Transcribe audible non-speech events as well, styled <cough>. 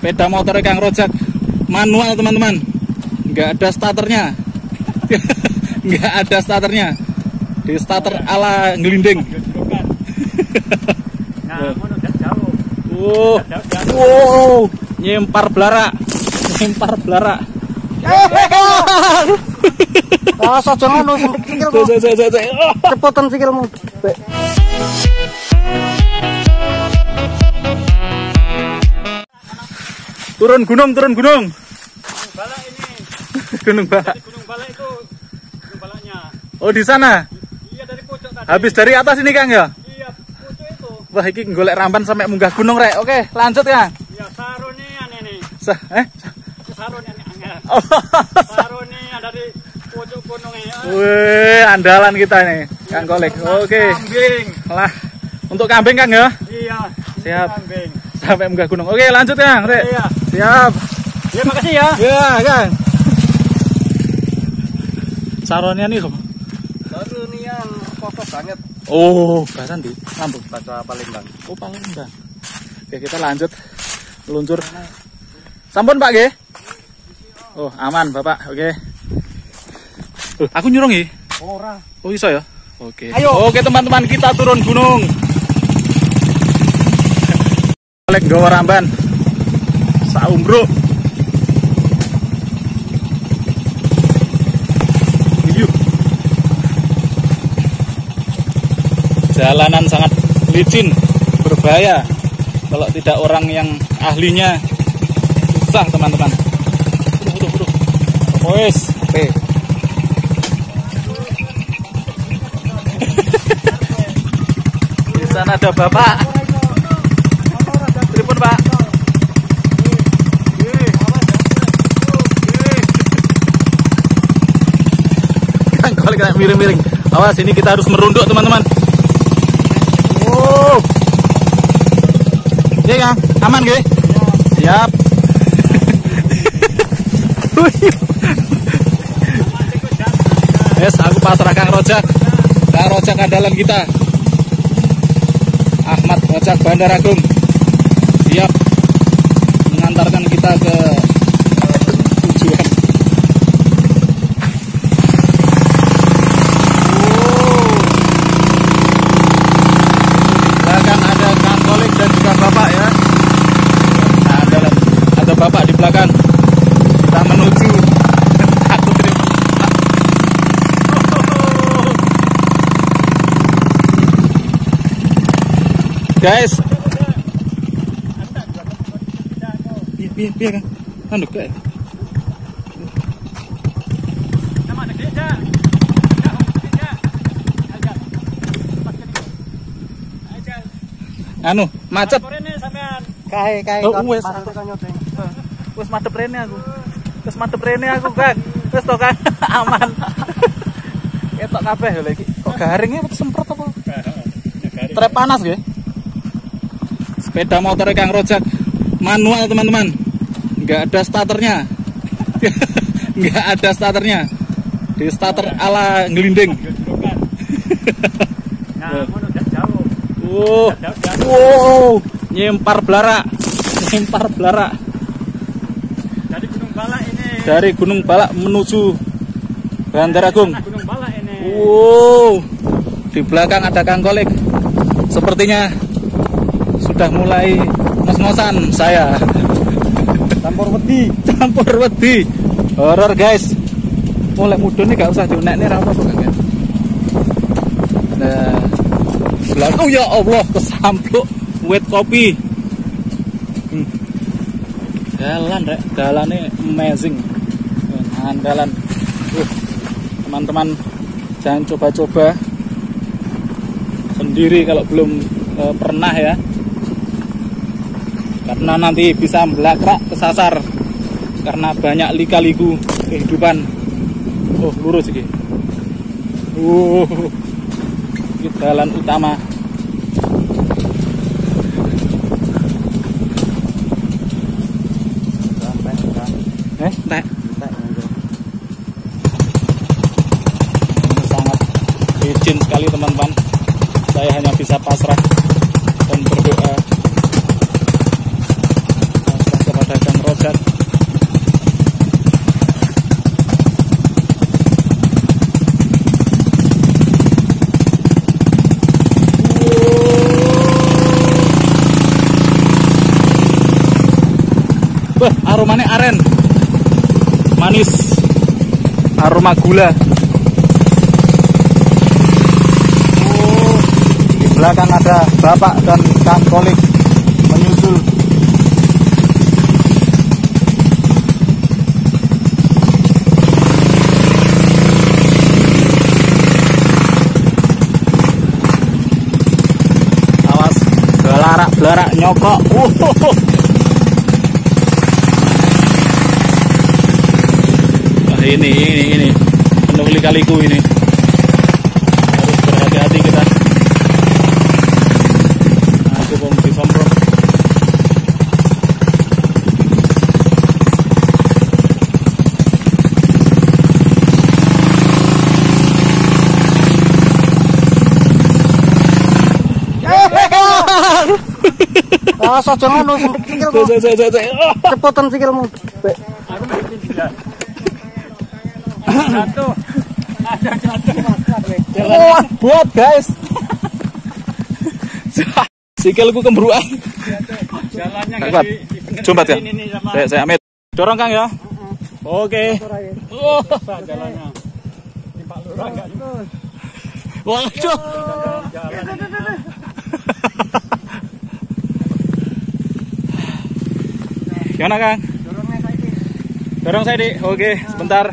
sepeda motor Kang Rojak. Manual teman-teman. Nggak ada starternya. <laughs> Nggak ada starternya. Di starter ala ngelinding. <laughs> Nah, wow. Wow. Nyempar belara nyempar belara Ah, saja <laughs> ngono sikilmu. Tuh, tuh, tuh, tuh, tuh. Oh. Cepotan sikilmu. Turun gunung turun gunung Balak ini. gunung balak Di Gunung Balak itu gunung balaknya. oh di sana Iya dari pojok tadi. habis dari atas ini kang ya Iya, pojok itu. wah ini golek ramban sampai munggah gunung rek oke lanjut ya Iya, sarone ane nih. Sa eh Sarone ane angel. oh. Sarone dari pojok gunung ya. Wih, andalan kita nih, Kang Kolek. Oke, Kambing. lah untuk kambing Kang ya, Iya. Siap. Kambing. Sampai munggah gunung. Oke, lanjut Kang, Rek. Iya. Siap. Ya makasih ya. Ya, Kang. Saronnya nih, apa? Baru nih yang kokoh banget Oh, bahasan di Lampung. bahasa Palembang. Oh, Palembang. Oke, kita lanjut meluncur. Sampun Pak, G? Oh, aman Bapak. Oke. Loh, aku nyurung ya? Ora. Oh, iso ya? Oke. Ayo. Oke, teman-teman, kita turun gunung. Lek gawa ramban. Saumbro. Yuk. Jalanan sangat licin, berbahaya. Kalau tidak orang yang ahlinya susah, teman-teman. Wes, oke. <laughs> Di sana ada bapak. Kalau kena miring-miring. Awas ini kita harus merunduk teman-teman. Wow. Iya Kang, aman gue? Siap. <laughs> Yes, aku pasrah Kang Rojak. Kang Rojak andalan kita. Ahmad Rojak Bandar Agung. Siap mengantarkan kita ke tujuan. Wow. Belakang ada Kang Kolik dan juga Bapak ya. Nah, andalan. ada Bapak di belakang. Kita menuju. Aku terima. <laughs> Guys. Iya, iya kan. Aja. Anu, macet. Kae kae Oh, wes. Nyoteng. Wes madep rene aku. Wes madep rene aku, Kang. Wes to, Kang. <laughs> Aman. Ketok kabeh lho iki. Kok garingnya apa semprot apa? Trep panas nggih. Sepeda motor Kang Rojak manual, teman-teman. Nggak ada starternya. <laughs> Nggak ada starternya. Di starter ala ngelinding. Nah, dak jauh. Wow. Wow, nyempar belara. Nyempar belara. Dari Gunung Balak ini. dari Gunung Balak menuju Bandar Agung. Gunung Balak ini. Wow, di belakang ada Kang Kolik. Sepertinya sudah mulai ngos-ngosan saya. Campur wedi. Campur wedi. Horor guys. Mulai mudun nih gak usah diunek nih apa kok kan. Nah, belakang oh ya Allah kesampluk wet kopi. Hmm. Jalan rek, jalannya amazing. Andalan. Uh, teman-teman jangan coba-coba sendiri kalau belum eh, pernah ya karena nanti bisa belakrak kesasar karena banyak lika-liku kehidupan oh lurus ini uh, ini jalan utama eh? Ini sangat licin sekali teman-teman. Saya hanya bisa pasrah dan berdoa. Pasrah kepada Kang Rosan. Wah, aromanya aren. Manis. Aroma gula. Di belakang ada bapak dan kang kolik menyusul. awas belarak belarak nyokok. Wuh. Wah, ini ini ini penuh kali-kaliku ini. Harus berhati-hati kita. Aku mau disomprot. Awas aja ngono sikilmu. Cepotan sikilmu. Jatuh. Ada jatuh. Wah, buat guys. Sikilku kembruan. Jalannya kuat. di, di Coba ya. ini sama Saya, saya amit. Dorong Kang ya. Oke. Oh. jalannya. Di Pak Lurah nggak Waduh. jalan. Gimana Kang? Dorong saya dik. Oke, sebentar.